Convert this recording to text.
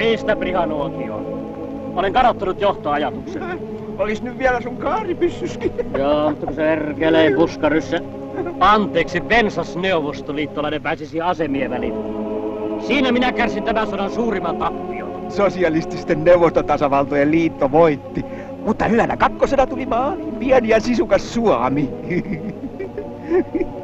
Pistä Prihanuokio. Olen kadottanut johtoajatuksen. Olis nyt vielä sun kaaripyssyskin. Joo, mutta kun se erkelee puskaryssä. Anteeksi, pensas neuvostoliittolainen pääsisi asemien väliin. Siinä minä kärsin tämän sodan suurimman tappion. Sosialististen neuvostotasavaltojen liitto voitti. Mutta hyvänä kakkosena tuli maaliin pieni ja sisukas Suomi.